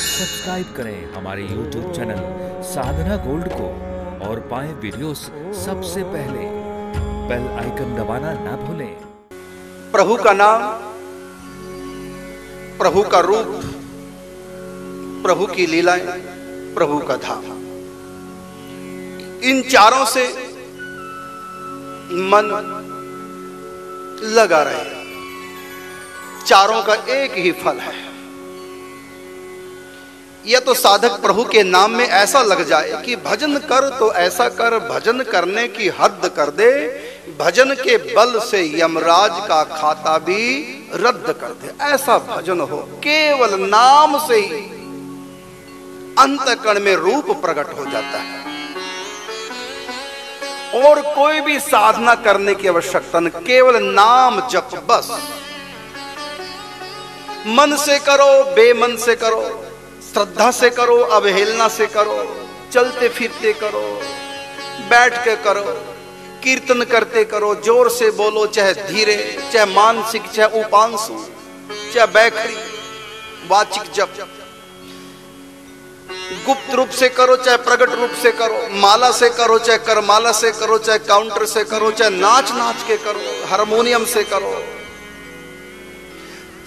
Subscribe करें हमारे YouTube channel साधना gold को और पाएँ वीडियोस सबसे पहले। बेल आइकन दबाना ना भूलें। प्रभु का नाम, प्रभु का रूप, प्रभु की लीलाएँ, प्रभु का धाम। इन चारों से मन लगा रहे। चारों का एक ही फल है। यह तो साधक प्रभु के नाम में ऐसा लग जाए कि भजन कर तो ऐसा कर, भजन करने की हद कर दे, भजन के बल से यमराज का खाता भी रद्द कर दे। ऐसा भजन हो, केवल नाम से ही अंतकण में रूप प्रकट हो जाता है। और कोई भी साधना करने की आवश्यकता नहीं केवल नाम जप बस। मन से करो, बेमन से करो श्रद्धा से करो, अवहेलना से करो, चलते फिरते करो, बैठ के करो, कीर्तन करते करो, ज़ोर से बोलो, चाहे धीरे, चाहे मानसिक, चाहे उपांशु, चाहे बैखरी, वाचिक जप। गुप्त रूप से करो, चाहे प्रकट रूप से करो, माला से करो, चाहे करमाला से करो, चाहे काउंटर से करो, चाहे नाच नाच के करो, हारमोनियम से करो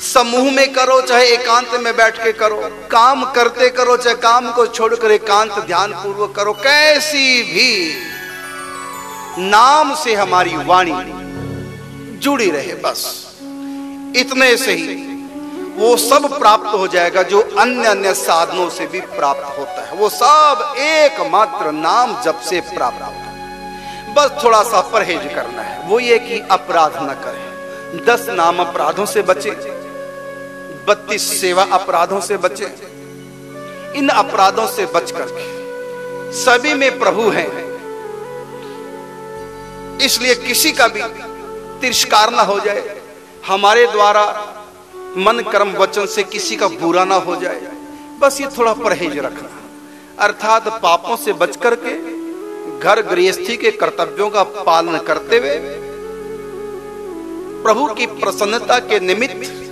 समूह में करो, चाहे एकांत में बैठ के करो, काम करते करो, चाहे काम को छोड़कर एकांत ध्यान पूर्वक करो, कैसी भी नाम से हमारी वाणी जुड़ी रहे बस। इतने से ही वो सब प्राप्त हो जाएगा जो अन्य अन्य साधनों से भी प्राप्त होता है। वो सब एकमात्र नाम जब से प्राप्त होता है। बस थोड़ा सा परहेज करना है। वो ये कि अपराध न करें। दस नाम अपराधों से बचे। बत्तीस सेवा अपराधों से बचे। इन अपराधों से बच करके सभी में प्रभु हैं। इसलिए किसी का भी तिरस्कार ना हो जाए। हमारे द्वारा मन कर्म वचन से किसी का बुरा ना हो जाए। बस ये थोड़ा परहेज रखना। अर्थात पापों से बच करके घर गृहस्थी के कर्तव्यों का पालन करते हुए प्रभु की प्रसन्नता के निमित्त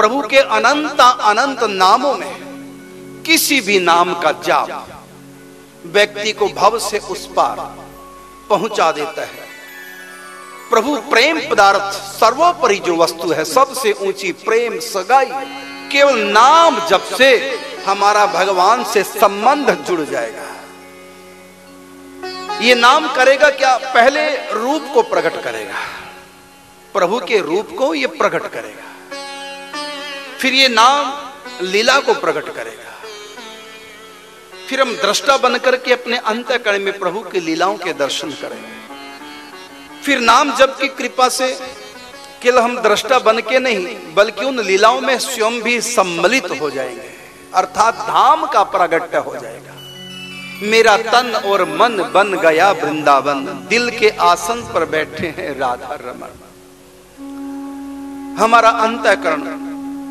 प्रभु के अनंत अनंत नामों में किसी भी नाम का जाप व्यक्ति को भव से उस पार पहुँचा देता है। प्रभु प्रेम पदार्थ सर्वोपरि जो वस्तु है, सबसे ऊँची प्रेम सगाई, केवल नाम जब से हमारा भगवान से संबंध जुड़ जाएगा। ये नाम करेगा क्या? पहले रूप को प्रकट करेगा। प्रभु के रूप को ये प्रकट करेगा। फिर ये नाम लीला को प्रकट करेगा। फिर हम दृष्टा बनकर के अपने अंतकरण में प्रभु की लीलाओं के दर्शन करेंगे। फिर नाम जब की कृपा से केवल हम दृष्टा बन के नहीं, बल्कि उन लीलाओं में स्वयं भी सम्मिलित हो जाएँगे। अर्थात धाम का प्रागट्य हो जाएगा। मेरा तन और मन बन गया वृंदावन, दिल के आसन पर बैठे हैं राधा रमन। हमारा अंतकरण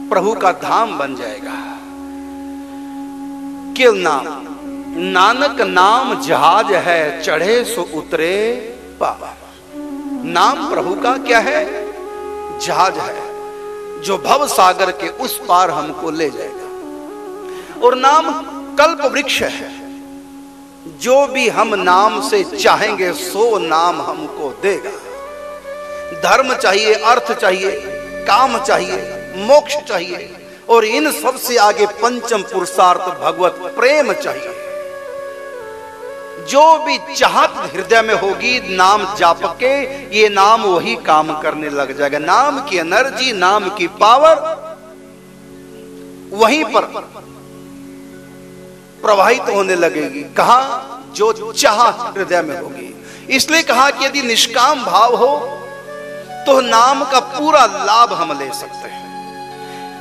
प्रभु का धाम बन जाएगा। किल नाम? नानक नाम जहाज़ है, चढ़े सो उतरे पावा नाम प्रभु का क्या है? जहाज़ है, जो भव सागर के उस पार हमको ले जाएगा। और नाम कल्प वृक्ष है। जो भी हम नाम से चाहेंगे, सो नाम हमको देगा। धर्म चाहिए, अर्थ चाहिए, काम चाहिए मोक्ष चाहिए और इन सबसे आगे पंचम पुरुषार्थ भगवत प्रेम चाहिए। जो भी चाहत हृदय में होगी, नाम जाप के ये नाम वही काम करने लग जाएगा। नाम की एनर्जी नाम की पावर वहीं पर प्रवाहित होने लगेगी। कहा, जो चाह हृदय में होगी। इसलिए कहा कि यदि निष्काम भाव हो तो नाम का पूरा लाभ हम ले सकते हैं।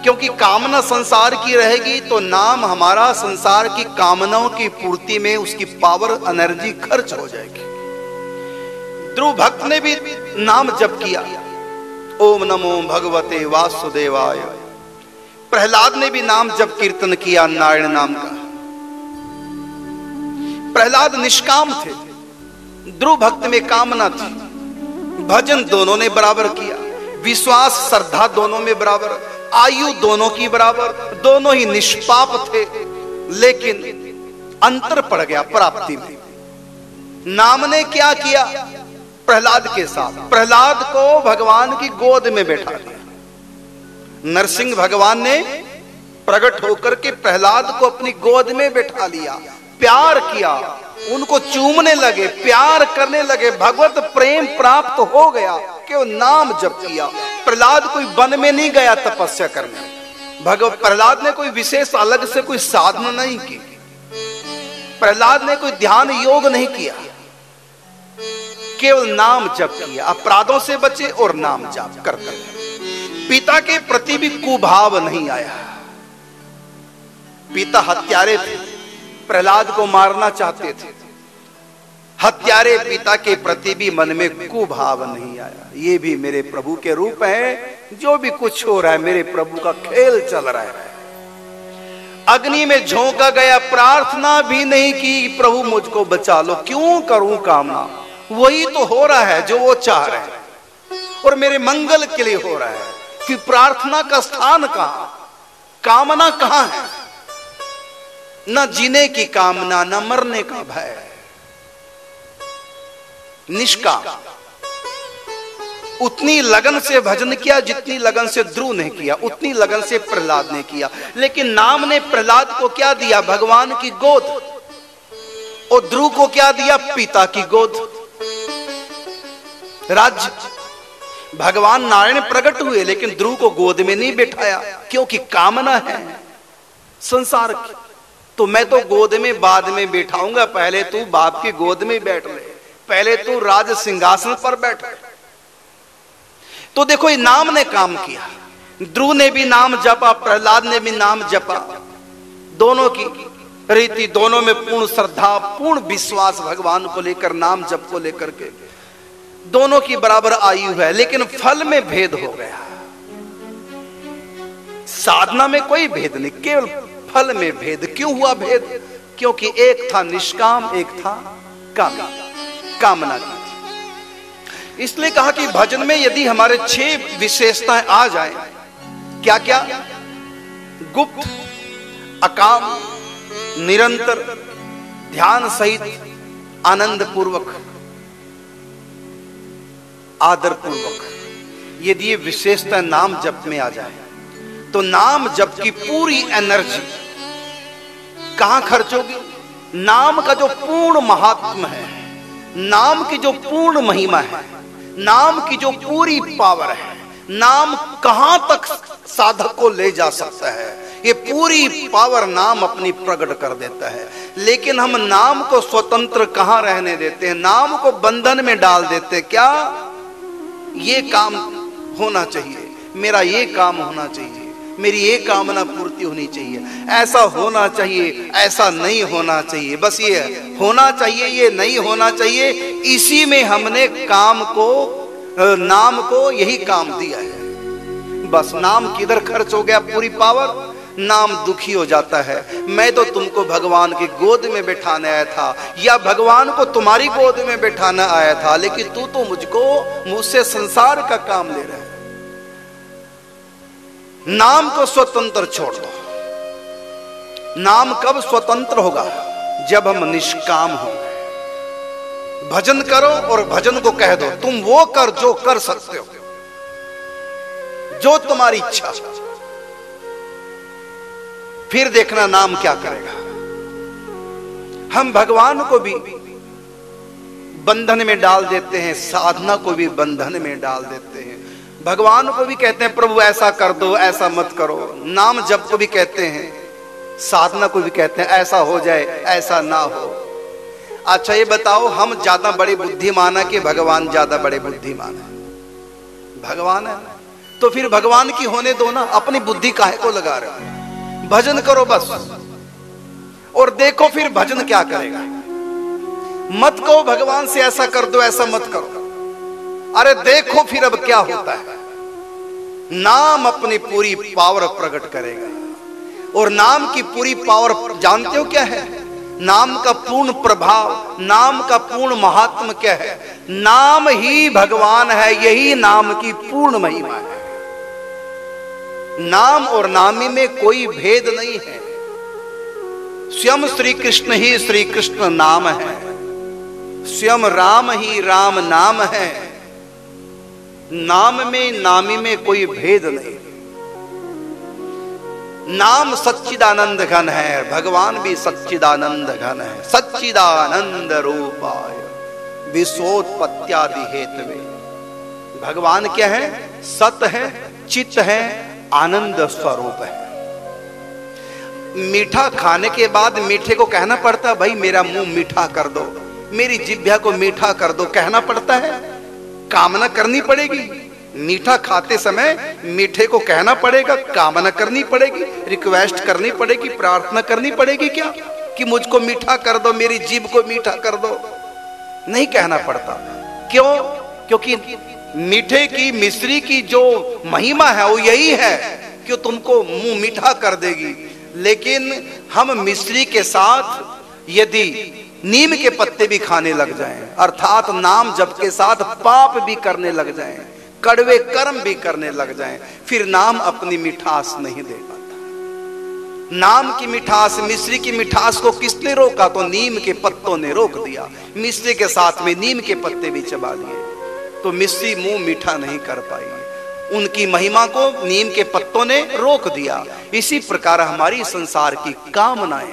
क्योंकि कामना संसार की रहेगी तो नाम हमारा संसार की कामनाओं की पूर्ति में उसकी पावर एनर्जी खर्च हो जाएगी। ध्रुव भक्त ने भी नाम जप किया। ओम नमो भगवते वासुदेवाय। प्रहलाद ने भी नाम जप कीर्तन किया नारायण नाम का। प्रहलाद निष्काम थे। ध्रुव भक्त में कामना थी। भजन दोनों ने बराबर किया। विश्वास, श्रद्धा दोनों में बराबर। आयु दोनों की बराबर, दोनों ही निष्पाप थे, लेकिन अंतर पड़ गया प्राप्ति में। नाम ने क्या किया? प्रहलाद के साथ। प्रहलाद को भगवान की गोद में बैठा दिया। नरसिंह भगवान ने प्रकट होकर के प्रहलाद को अपनी गोद में बैठा लिया। प्यार किया। उनको चूमने लगे, प्यार करने लगे। भगवत प्रेम प्राप्त हो गया। कि नाम जप किया। प्रहलाद कोई वन में नहीं गया तपस्या करने। भगवत प्रहलाद ने कोई विशेष अलग से कोई साधना नहीं की। प्रहलाद ने कोई ध्यान योग नहीं किया। केवल नाम जप किया। अपराधों से बचे और नाम जप कर पिता के प्रति भी कुभाव नहीं आया। पिता हत्यारे थे। प्रहलाद को मारना चाहते थे। हत्यारे पिता के प्रति भी मन में कुभाव नहीं आया। ये भी मेरे प्रभु के रूप है, जो भी कुछ हो रहा है, मेरे प्रभु का खेल चल रहा है। अग्नि में झोंका गया, प्रार्थना भी नहीं की, प्रभु मुझको बचा लो, क्यों करूँ कामना? वही तो हो रहा है जो वो चाह रहे हैं। और मेरे मंगल के लिए हो रहा है, कि प्रार्थना का स्थान कहाँ? कामना कहाँ है? न जीने की कामना, न मरने का भय। निष्काम उतनी लगन से भजन किया, जितनी लगन से ध्रुव ने किया, उतनी लगन से प्रहलाद ने किया। लेकिन नाम ने प्रहलाद को क्या दिया? भगवान की गोद। और ध्रुव को क्या दिया? पिता की गोद। राज्य भगवान नारायण प्रकट हुए, लेकिन ध्रुव को गोद में नहीं बैठाया, क्योंकि कामना है। संसार की तो मैं तो गोद में, बाद में बैठाऊँगा, पहले तू बाप की गोद में बैठ ले। पहले तू राज सिंहासन पर बैठ। तो देखो, ये नाम ने काम किया। ध्रुव ने भी नाम जपा, प्रहलाद ने भी नाम जपा। दोनों की रीति, दोनों में पूर्ण श्रद्धा, पूर्ण विश्वास भगवान को लेकर, नाम जप को लेकर के। दोनों की बराबर आयु है, लेकिन फल में भेद हो गया। साधना में कोई भेद नहीं, केवल फल में भेद। क्यों हुआ भेद? क्योंकि एक था निष्काम, एक था काम। कामना की इसलिए कहा कि भजन में यदि हमारे छह विशेषताएँ आ जाए क्या क्या गुप्त, अकाम, निरंतर, ध्यान सहित आनंद पूर्वक आदर पूर्वक यदि ये विशेषता नाम जप में आ जाए तो नाम जप की पूरी एनर्जी कहाँ खर्च होगी? नाम का जो पूर्ण महात्म है नाम की जो पूर्ण महिमा है, नाम की जो पूरी पावर है, नाम कहाँ तक साधक को ले जा सकता है, ये पूरी पावर नाम अपनी प्रकट कर देता है। लेकिन हम नाम को स्वतंत्र कहाँ रहने देते हैं? नाम को बंधन में डाल देते हैं। क्या? ये काम होना चाहिए। मेरा ये काम होना चाहिए। मेरी ये कामना पूर्ति होनी चाहिए। ऐसा होना चाहिए, ऐसा नहीं होना चाहिए। बस ये होना चाहिए, ये नहीं होना चाहिए। इसी में हमने काम को नाम को यही काम दिया है। बस नाम किधर खर्च हो गया? पूरी पावर, नाम दुखी हो जाता है। मैं तो तुमको भगवान की गोद में बैठाने आया था, या भगवान को तुम्हारी गोद में बैठाना आया था, लेकिन तू तो मुझको, मुझसे संसार का काम ले रहा है। नाम को स्वतंत्र छोड़ दो। नाम कब स्वतंत्र होगा? जब हम निष्काम होंगे भजन करो और भजन को कह दो, तुम वो कर जो कर सकते हो। जो तुम्हारी इच्छा। फिर देखना नाम क्या करेगा। हम भगवान को भी बंधन में डाल देते हैं, साधना को भी बंधन में डाल देते हैं। भगवान को भी कहते हैं, प्रभु, ऐसा कर दो, ऐसा मत करो। नाम जब को भी कहते हैं, साधना को भी कहते हैं, ऐसा हो जाए, ऐसा ना हो। अच्छा ये बताओ, हम ज़्यादा बड़े बुद्धिमान है कि भगवान ज़्यादा बड़े बुद्धिमान है? भगवान है। तो फिर भगवान की होने दो ना, अपनी बुद्धि काहे को लगा रहे हो? भजन करो बस। और देखो फिर भजन क्या करेगा। मत कहो, भगवान से ऐसा कर दो, ऐसा मत करो। अरे देखो फिर अब क्या होता है। नाम अपनी पूरी पावर प्रकट करेगा। और नाम की पूरी पावर जानते हो क्या है? नाम का पूर्ण प्रभाव, नाम का पूर्ण महात्म क्या है? नाम ही भगवान है, यही नाम की पूर्ण महिमा है। नाम और नामी में कोई भेद नहीं है। स्वयं श्री कृष्ण ही श्री कृष्ण नाम है। स्वयं राम ही राम नाम है। नाम में, नामी में कोई भेद नहीं। नाम सच्चिदानंद घन है, भगवान भी सच्चिदानंद घन है। सच्चिदानंद रूपाय विश्वोत्पत्त्यादि हेतु भगवान क्या है? सत है, चित्त है, आनंद स्वरूप है। मीठा खाने के बाद मीठे को कहना पड़ता है, भाई मेरा मुँह मीठा कर दो, मेरी जिभ्या को मीठा कर दो। कहना पड़ता है कामना करनी पड़ेगी। मीठा खाते समय मीठे को कहना पड़ेगा, कामना करनी पड़ेगी रिक्वेस्ट करनी पड़ेगी, प्रार्थना करनी पड़ेगी क्या? कि मुझको मीठा कर दो, मेरी जीभ को मीठा कर दो। नहीं कहना पड़ता। क्यों? क्योंकि मीठे की, मिश्री की जो महिमा है, वो यही है कि तुमको मुँह मीठा कर देगी। लेकिन हम मिश्री के साथ यदि नीम के पत्ते भी खाने लग जाएँ, अर्थात नाम जप के साथ पाप भी करने लग जाएँ, कड़वे कर्म भी करने लग जाएँ, फिर नाम अपनी मिठास नहीं दे पाता। नाम की मिठास, मिश्री की मिठास को किसने रोका तो नीम के पत्तों ने रोक दिया। मिश्री के साथ में नीम के पत्ते भी चबा दिए। तो मिश्री मुँह मीठा नहीं कर पाई। उनकी महिमा को नीम के पत्तों ने रोक दिया। इसी प्रकार हमारी संसार की कामनाएँ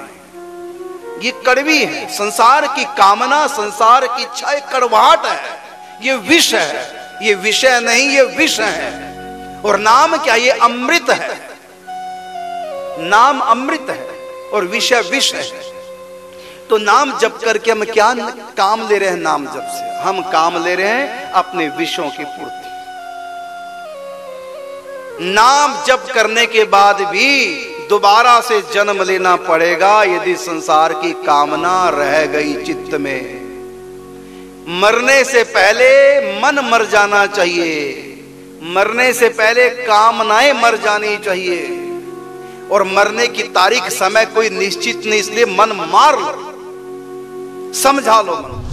ये कड़वी है। संसार की कामना, संसार की इच्छा कड़वाहट है। ये विष है। ये विषय नहीं, ये विष है। और नाम क्या? ये अमृत है। नाम अमृत है और विषय विष है। तो नाम जप करके हम क्या काम ले रहे हैं? नाम जप से। हम काम ले रहे हैं अपने विषयों की पूर्ति। नाम जप करने के बाद भी दोबारा से जन्म लेना पड़ेगा यदि संसार की कामना रह गई चित्त में। मरने से पहले मन मर जाना चाहिए। मरने से पहले कामनाएँ मर जानी चाहिए। और मरने की तारीख समय कोई निश्चित नहीं, इसलिए मन मार लो। समझा लो मन